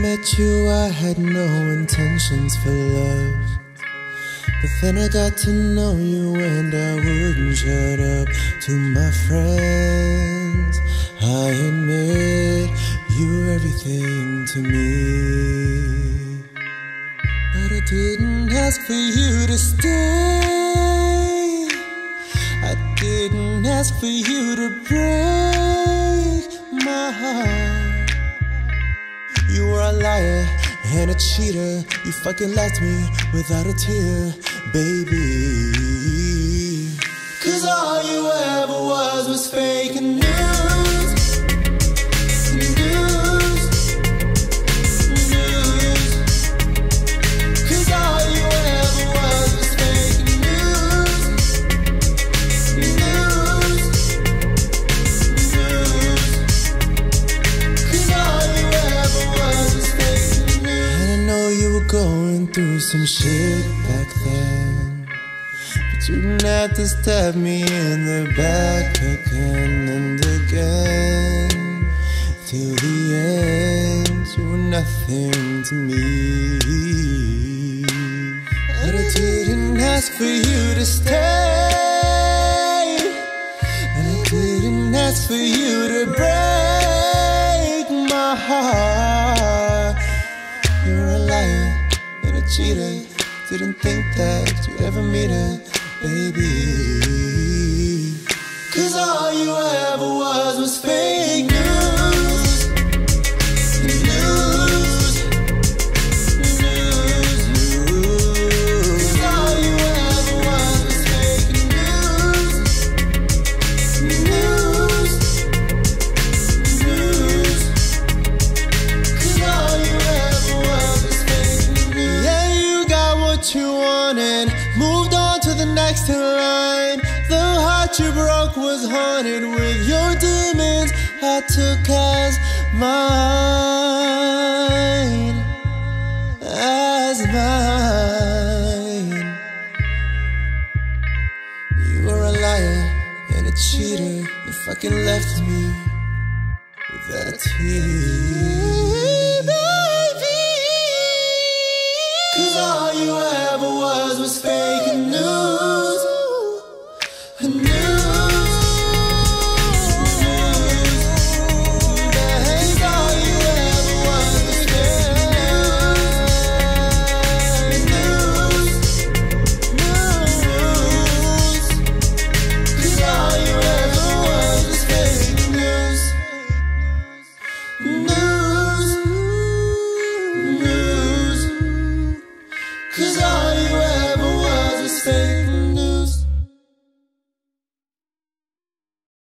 met you, I had no intentions for love. But then I got to know you and I wouldn't shut up to my friends. I admit you're everything to me. But I didn't ask for you to stay. I didn't ask for you to break cheater. You fucking left me without a tear, baby. Cause all you ever was was fake going through some shit back then. But you didn't have to stab me in the back again and again. Till the end, you were nothing to me. But I didn't ask for you to stay. And I didn't ask for you to break cheater. Didn't think that you'd ever meet her, baby. Cause all you ever was was fake the line. The heart you broke was haunted with your demons. I took as mine. As mine. You were a liar and a cheater. You fucking left me with a tear. Baby. Cause all you ever was was fake